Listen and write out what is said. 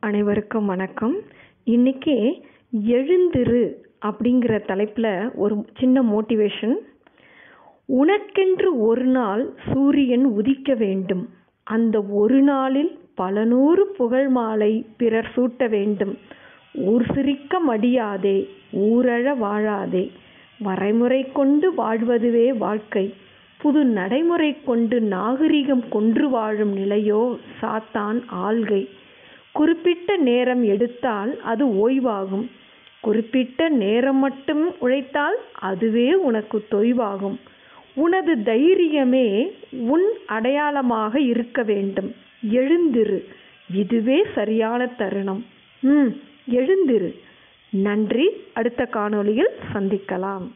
அனைவருக்கும் வணக்கம். இன்றைக்கி எழுந்திரு அப்படிங்கிற தலைப்பில் ஒரு சின்ன மோட்டிவேஷன் உனக்கென்று ஒரு நாள் சூரியன் உதிக்க வேண்டும். அந்த ஒரு நாளில் பல நூறு புகழ் மாலை பிறர் சூட்ட வேண்டும். ஊர் சிரிக்க மடியாதே ஊரழ வாழாதே. வரைமுறை கொண்டு வாழ்வதுவே வாழ்க்கை. புது நடைமுறை கொண்டு நாகரிகம் கொன்று வாழும் நிலையோ சாத்தான் ஆள்கை. குறிப்பிட்ட நேரம் எடுத்தால் அது ஓய்வாகும். குறிப்பிட்ட நேரம் மட்டும் உழைத்தால் அதுவே உனக்கு தொய்வாகும். உனது தைரியமே உன் அடையாளமாக இருக்க வேண்டும். எழுந்திரு. இதுவே சரியான தருணம். ம் எழுந்திரு. நன்றி. அடுத்த காணொளியில் சந்திக்கலாம்.